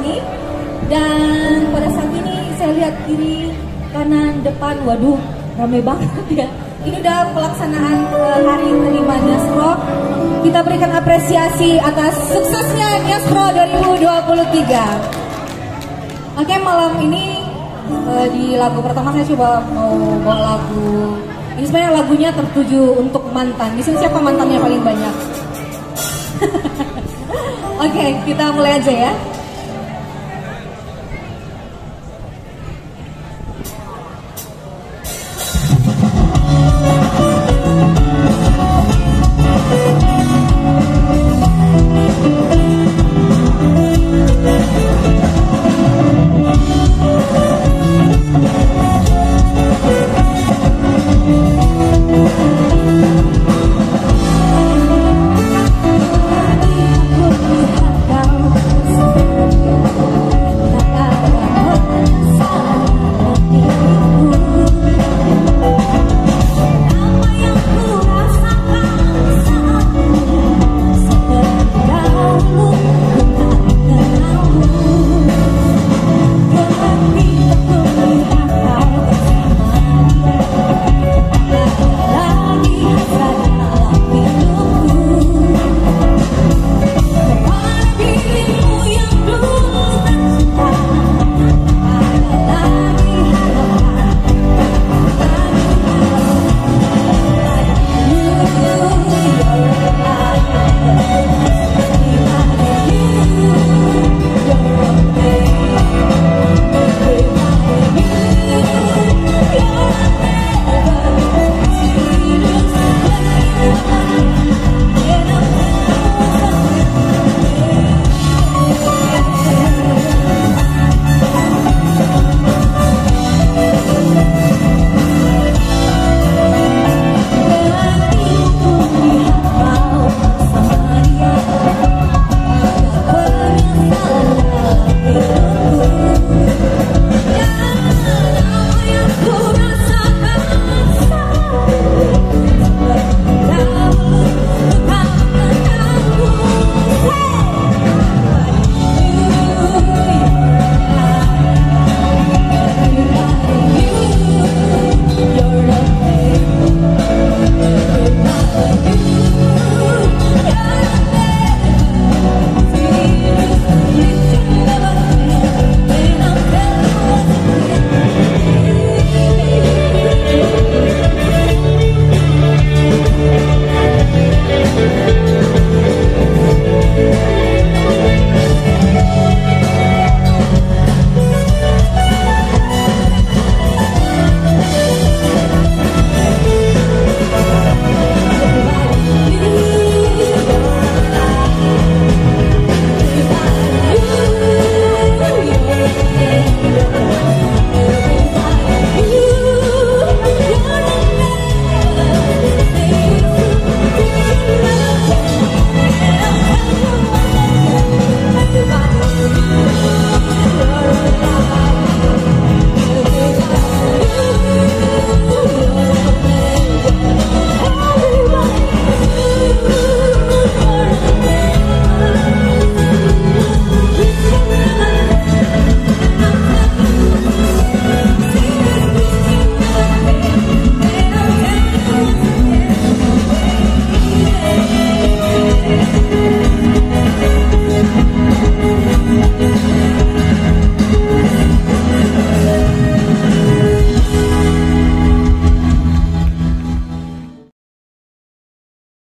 ini. Dan pada saat ini saya lihat kiri, kanan, depan, waduh rame banget ya. Ini udah pelaksanaan eh, hari terima Niaspro. Kita berikan apresiasi atas suksesnya Niaspro 2023. Oke malam ini eh, di lagu pertama saya coba mau bawa lagu. Ini sebenarnya lagunya tertuju untuk mantan. Di sini siapa mantannya paling banyak? Oke, kita mulai aja ya.